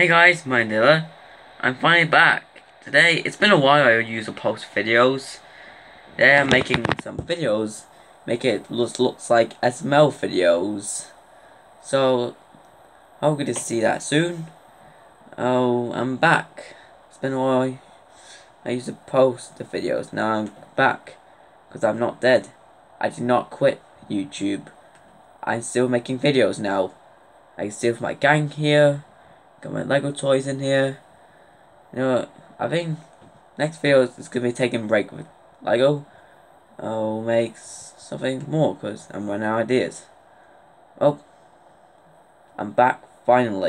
Hey guys, my Nilla. I'm finally back. Today, it's been a while I used to post videos. Today I'm making some videos, make it look, looks like SML videos. So, I'm going to see that soon. Oh, I'm back. It's been a while. I used to post the videos, now I'm back. Because I'm not dead. I did not quit YouTube. I'm still making videos now. I still have my gang here. Got my Lego toys in here. You know, I think next video is gonna be taking break with Lego. I'll make something more because I'm running out of ideas. Oh, I'm back finally.